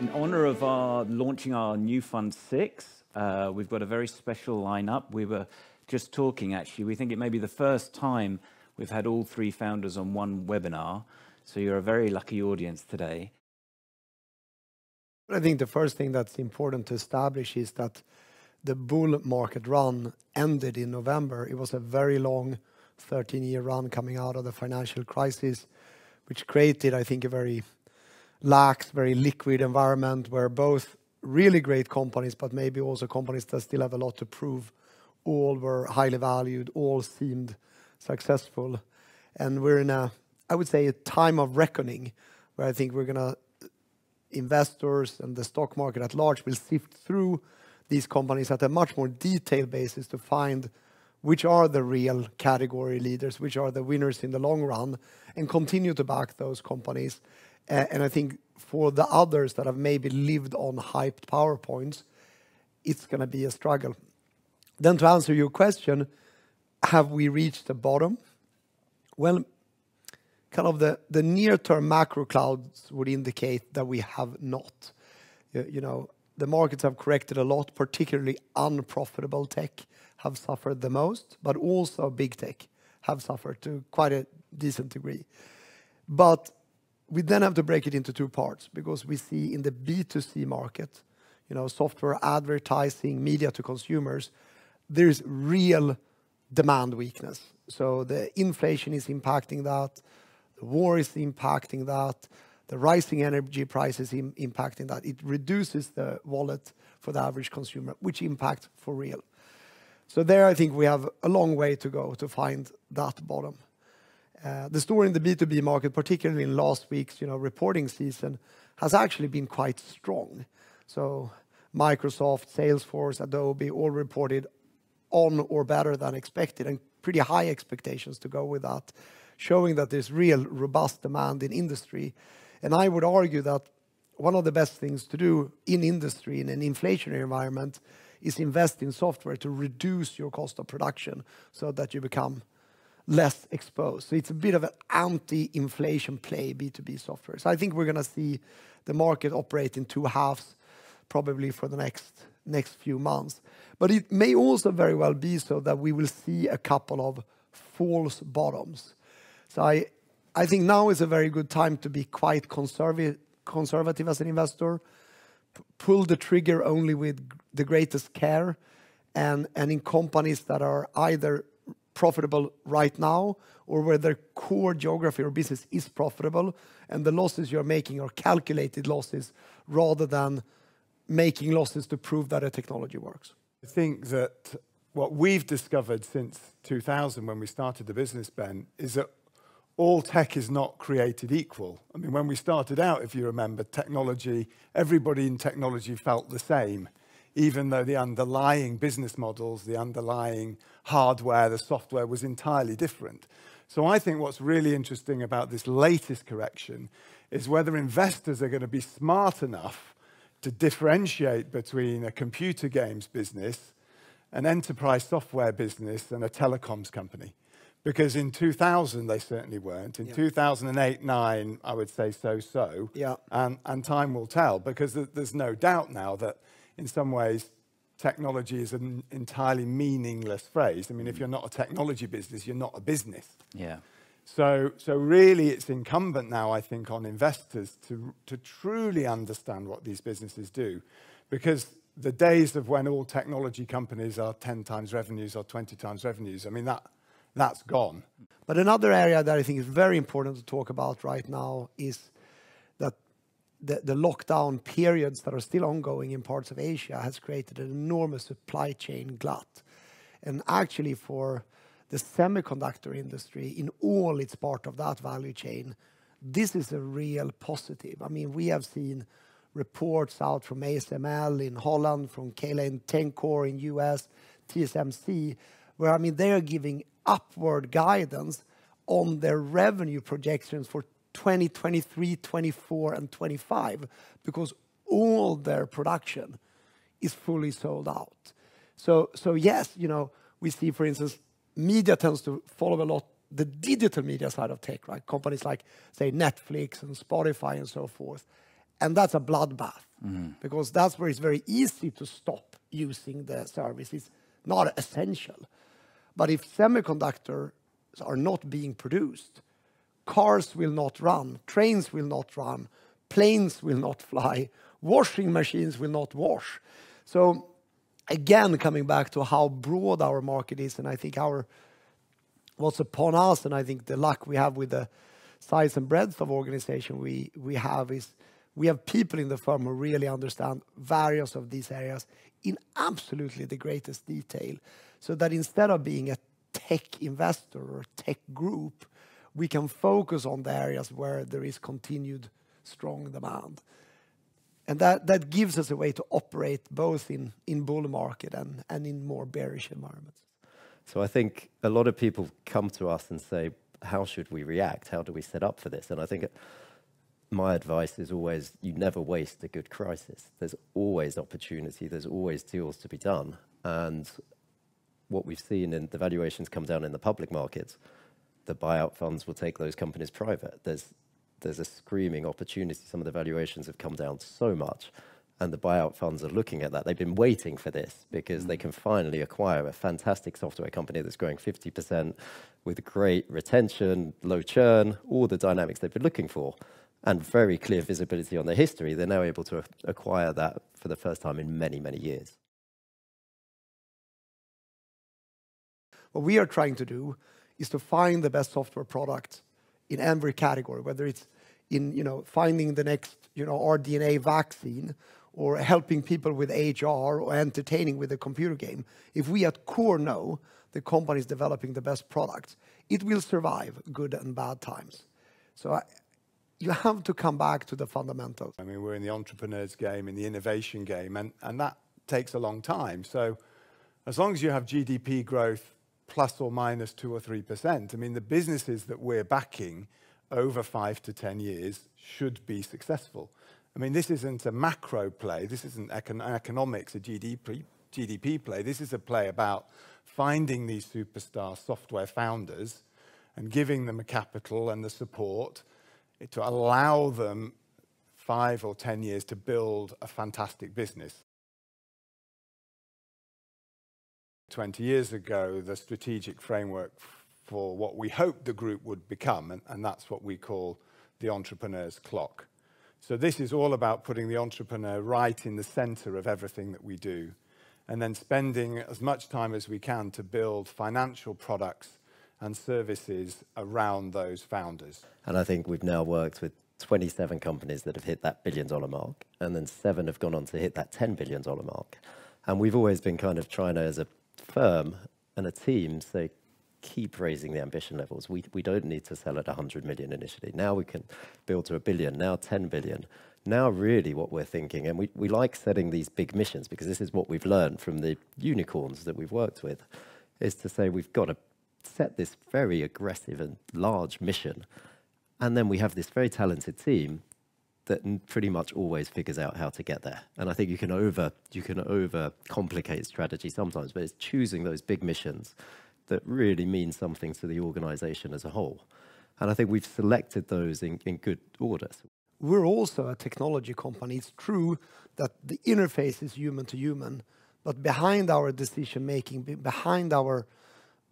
In honor of our launching our new Fund VI, uh, we've got a very special lineup. We were just talking, actually, we think it may be the first time we've had all three founders on one webinar, so you're a very lucky audience today. I think the first thing that's important to establish is that the bull market run ended in November. It was a very long 13-year run coming out of the financial crisis, which created, I think, a very lax, very liquid environment, where both really great companies, but maybe also companies that still have a lot to prove, all were highly valued, all seemed successful. And we're in a, I would say, a time of reckoning, where I think we're gonna investors and the stock market at large will sift through these companies at a much more detailed basis to find which are the real category leaders, which are the winners in the long run, and continue to back those companies. And I think for the others that have maybe lived on hyped PowerPoints, it's gonna be a struggle. Then to answer your question, have we reached the bottom? Well, kind of the the near-term macro clouds would indicate that we have not. You know, the markets have corrected a lot, particularly unprofitable tech have suffered the most, but also big tech have suffered to quite a decent degree. But we then have to break it into two parts, because we see in the B2C market, you know, software, advertising, media to consumers, there's real demand weakness. So the inflation is impacting that, the war is impacting that, the rising energy prices impacting that. It reduces the wallet for the average consumer, which impacts for real. So there, I think we have a long way to go to find that bottom. Uh, the story in the B2B market, particularly in last week's, you know, reporting season, has actually been quite strong. So Microsoft, Salesforce, Adobe, all reported on or better than expected, and pretty high expectations to go with that, showing that there's real robust demand in industry. And I would argue that one of the best things to do in industry, in an inflationary environment, is invest in software to reduce your cost of production so that you become less exposed. So it's a bit of an anti-inflation play, B2B software. So I think we're gonna see the market operate in two halves, probably for the next next few months. But it may also very well be so that we will see a couple of false bottoms. So I I think now is a very good time to be quite conservative conservative as an investor, pull the trigger only with the greatest care, and in companies that are either profitable right now or where their core geography or business is profitable, and the losses you're making are calculated losses rather than making losses to prove that a technology works. I think that what we've discovered since 2000, when we started the business, Ben, is that all tech is not created equal. I mean, when we started out, if you remember, technology, everybody in technology felt the same, even though the underlying business models, the underlying hardware, the software was entirely different. So I think what's really interesting about this latest correction is whether investors are gonna be smart enough to differentiate between a computer games business, an enterprise software business, and a telecoms company. Because in 2000, they certainly weren't. Yeah. In 2008, 9, I would say so-so. Yeah. And time will tell, because there's no doubt now that in some ways, technology is an entirely meaningless phrase. I mean, if mm. you're not a technology business, you're not a business. Yeah. So so really, it's incumbent now, I think, on investors to to truly understand what these businesses do. Because the days of when all technology companies are 10 times revenues or 20 times revenues, I mean, that, that's gone. But another area that I think is very important to talk about right now is the lockdown periods that are still ongoing in parts of Asia has created an enormous supply chain glut. And actually, for the semiconductor industry, in all its part of that value chain, this is a real positive. I mean, we have seen reports out from ASML in Holland, from KLA-Tencor in U.S., TSMC, where, I mean, they are giving upward guidance on their revenue projections for 2023, 2024, and 2025, because all their production is fully sold out. So yes, you know, we see, for instance, media tends to follow a lot the digital media side of tech, right? Companies like, say, Netflix and Spotify and so forth. and that's a bloodbath mm-hmm. because that's where it's very easy to stop using the service. It's not essential. But if semiconductors are not being produced, cars will not run, trains will not run, planes will not fly, washing machines will not wash. So again, coming back to how broad our market is, and I think our what's upon us, and I think the luck we have with the size and breadth of organization we we have is we have people in the firm who really understand various of these areas in absolutely the greatest detail. So that instead of being a tech investor or tech group, we can focus on the areas where there is continued strong demand. And that gives us a way to operate both in bull market and in more bearish environments. So I think a lot of people come to us and say, "How should we react? How do we set up for this?" And I think my advice is always, you never waste a good crisis. There's always opportunity, there's always deals to be done. And what we've seen in the valuations come down in the public markets, the buyout funds will take those companies private. There's there's a screaming opportunity. Some of the valuations have come down so much, and the buyout funds are looking at that. They've been waiting for this because they can finally acquire a fantastic software company that's growing 50% with great retention, low churn, all the dynamics they've been looking for, and very clear visibility on their history. They're now able to acquire that for the first time in many, many years. What we are trying to do is to find the best software product in every category, whether it's in, you know, finding the next, you know, RNA vaccine, or helping people with HR, or entertaining with a computer game. If we at core know the company is developing the best products, it will survive good and bad times. So you have to come back to the fundamentals. I mean, we're in the entrepreneur's game, in the innovation game, and, and that takes a long time. So as long as you have GDP growth plus or 2 or 3%, I mean, the businesses that we're backing over 5 to 10 years should be successful. I mean, this isn't a macro play, this isn't economics, a GDP play. This is a play about finding these superstar software founders and giving them the capital and the support to allow them 5 or 10 years to build a fantastic business. 20 years ago, the strategic framework for what we hoped the group would become, and that's what we call the Entrepreneur's Clock. So this is all about putting the entrepreneur right in the center of everything that we do, and then spending as much time as we can to build financial products and services around those founders. And I think we've now worked with 27 companies that have hit that billion-dollar mark, and then 7 have gone on to hit that $10 billion mark. And we've always been kind of trying to, as a firm and a team, say, "Keep raising the ambition levels." We, we don't need to sell at 100 million initially. Now we can build to a 1 billion, now 10 billion. Now, really what we're thinking, and we, we like setting these big missions because this is what we've learned from the unicorns that we've worked with, is to say, we've got to set this very aggressive and large mission, and then we have this very talented team that pretty much always figures out how to get there. And I think you can over you can overcomplicate strategy sometimes, but it's choosing those big missions that really mean something to the organization as a whole. And I think we've selected those in good order. We're also a technology company. It's true that the interface is human to human, but behind our decision-making, behind our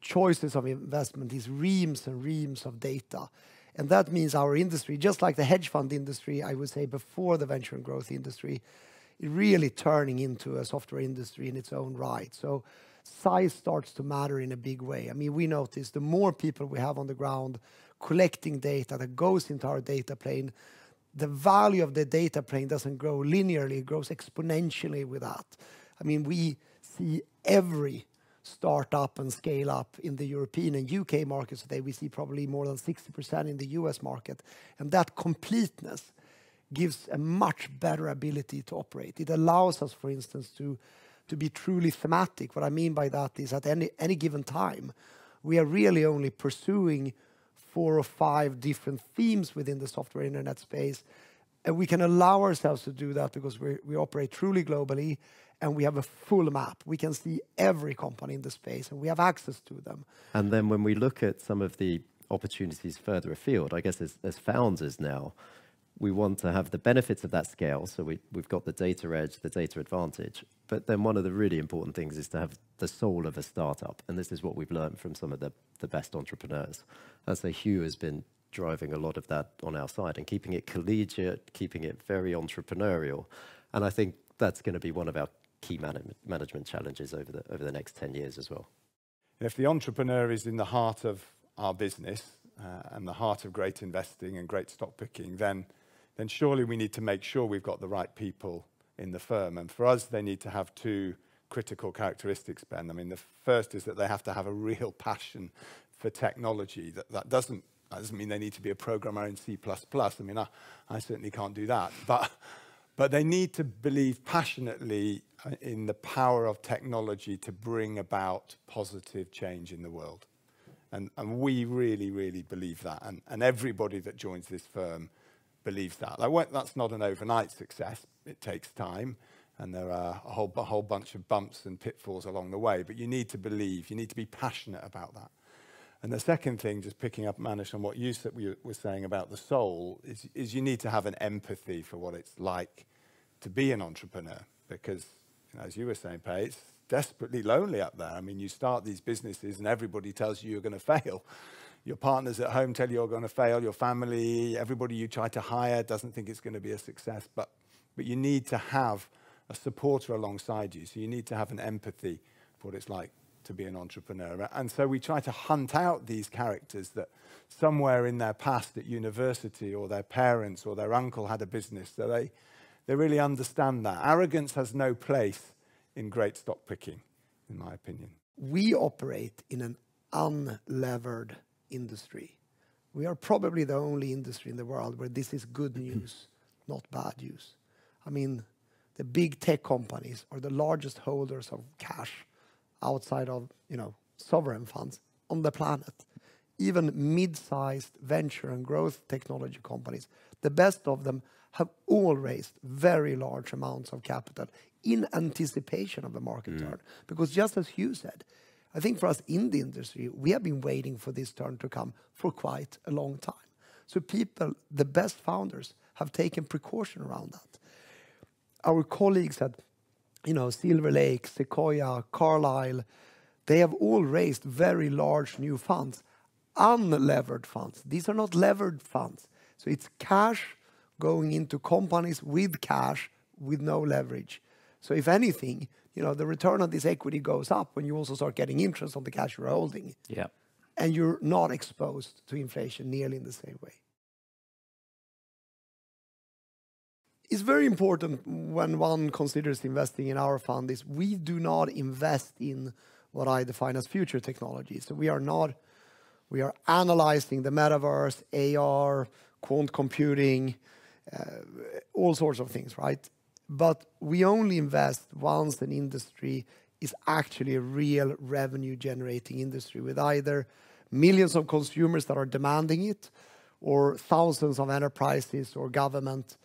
choices of investment, is reams and reams of data. And that means our industry, just like the hedge fund industry, I would say before the venture and growth industry, really turning into a software industry in its own right. So size starts to matter in a big way. I mean, we notice the more people we have on the ground collecting data that goes into our data plane, the value of the data plane doesn't grow linearly, it grows exponentially with that. I mean, we see every start-up and scale-up in the European and U.K. markets today. We see probably more than 60% in the U.S. market, and that completeness gives a much better ability to operate. It allows us, for instance, to be truly thematic. What I mean by that is, at any any given time, we are really only pursuing four or five different themes within the software internet space, and we can allow ourselves to do that because we we operate truly globally, and we have a full map. We can see every company in the space, and we have access to them. And then when we look at some of the opportunities further afield, I guess as founders now, we want to have the benefits of that scale. So we, we've got the data edge, the data advantage. But then one of the really important things is to have the soul of a startup. And this is what we've learned from some of the, the best entrepreneurs. And so Hugh has been driving a lot of that on our side and keeping it collegiate, keeping it very entrepreneurial. And I think that's going to be one of our key man management challenges over the, over the next 10 years as well. If the entrepreneur is in the heart of our business uh, and the heart of great investing and great stock picking, then, then surely we need to make sure we've got the right people in the firm. And for us, they need to have two critical characteristics, Ben. I mean, the first is that they have to have a real passion for technology. That, that, doesn't, that doesn't mean they need to be a programmer in C++. I mean, I, I certainly can't do that. But, but they need to believe passionately uh, in the power of technology to bring about positive change in the world. And, and we really, really believe that. And, and everybody that joins this firm believes that. Like, that's not an overnight success. It takes time. And there are a whole, a whole bunch of bumps and pitfalls along the way. But you need to believe, you need to be passionate about that. And the second thing, just picking up, Manish, on what you said, we were saying about the soul, is, is you need to have an empathy for what it's like to be an entrepreneur. Because as you were saying, Per, it's desperately lonely up there. I mean, you start these businesses and everybody tells you you're going to fail. Your partners at home tell you you're going to fail. Your family, everybody you try to hire doesn't think it's going to be a success. But, but you need to have a supporter alongside you. So you need to have an empathy for what it's like to be an entrepreneur. And so we try to hunt out these characters that somewhere in their past at university or their parents or their uncle had a business. So they, they really understand that. Arrogance has no place in great stock picking, in my opinion. We operate in an unlevered industry. We are probably the only industry in the world where this is good news, not bad news. I mean, the big tech companies are the largest holders of cash outside of, you know, sovereign funds on the planet. Even mid-sized venture and growth technology companies, the best of them have all raised very large amounts of capital in anticipation of a market mm. turn. Because just as Hugh said, I think for us in the industry, we have been waiting for this turn to come for quite a long time. So people, the best founders, have taken precaution around that. Our colleagues at, you know, Silver Lake, Sequoia, Carlyle, they have all raised very large new funds, unlevered funds. These are not levered funds. So it's cash going into companies with cash with no leverage. So if anything, you know, the return on this equity goes up when you also start getting interest on the cash you're holding. Yeah. And you're not exposed to inflation nearly in the same way. It's very important when one considers investing in our fund is we do not invest in what I define as future technology. So we are not, we are analyzing the metaverse, AR, quant computing, uh, all sorts of things, right? But we only invest once an industry is actually a real revenue-generating industry with either millions of consumers that are demanding it or thousands of enterprises or government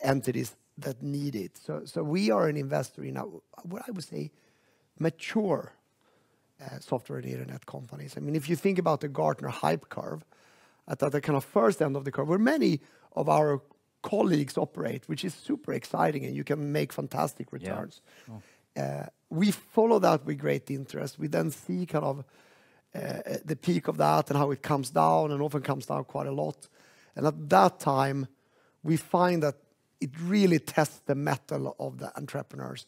entities that need it. So, so we are an investor in a, what I would say mature uh, software and internet companies. I mean, if you think about the Gartner hype curve, at the kind of first end of the curve, where many of our colleagues operate, which is super exciting, and you can make fantastic returns. Yeah. Oh. Uh, we follow that with great interest. We then see kind of uh, the peak of that and how it comes down, and often comes down quite a lot. And at that time, we find that it really tests the mettle of the entrepreneurs,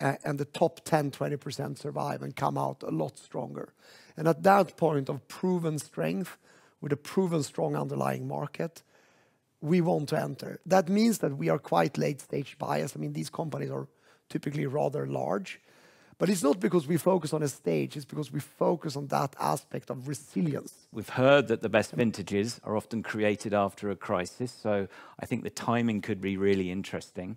uh, and the top 10, 20% survive and come out a lot stronger. And at that point of proven strength, with a proven strong underlying market, we want to enter. That means that we are quite late-stage bias. I mean, these companies are typically rather large, but it's not because we focus on a stage, it's because we focus on that aspect of resilience. We've heard that the best vintages are often created after a crisis, so I think the timing could be really interesting.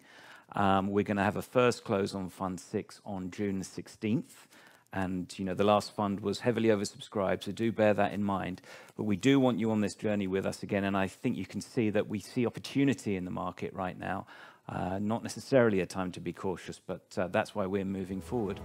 Um, we're going to have a first close on Fund 6 on June 16th and you know the last fund was heavily oversubscribed so do bear that in mind but we do want you on this journey with us again and i think you can see that we see opportunity in the market right now not necessarily a time to be cautious but uh, that's why we're moving forward